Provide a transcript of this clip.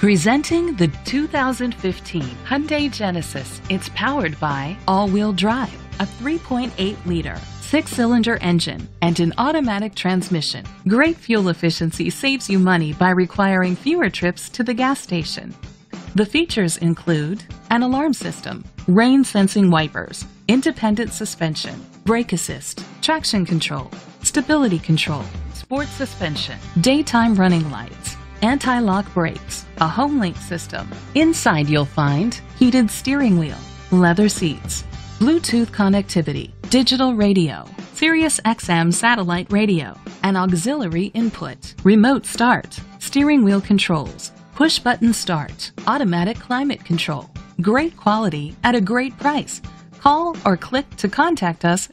Presenting the 2015 Hyundai Genesis. It's powered by all-wheel drive, a 3.8-liter six-cylinder engine, and an automatic transmission. Great fuel efficiency saves you money by requiring fewer trips to the gas station. The features include an alarm system, rain-sensing wipers, independent suspension, brake assist, traction control, stability control, sports suspension, daytime running lights, anti-lock brakes, a HomeLink system. Inside you'll find heated steering wheel, leather seats, Bluetooth connectivity, digital radio, Sirius XM satellite radio, an auxiliary input, remote start, steering wheel controls, push button start, automatic climate control. Great quality at a great price. Call or click to contact us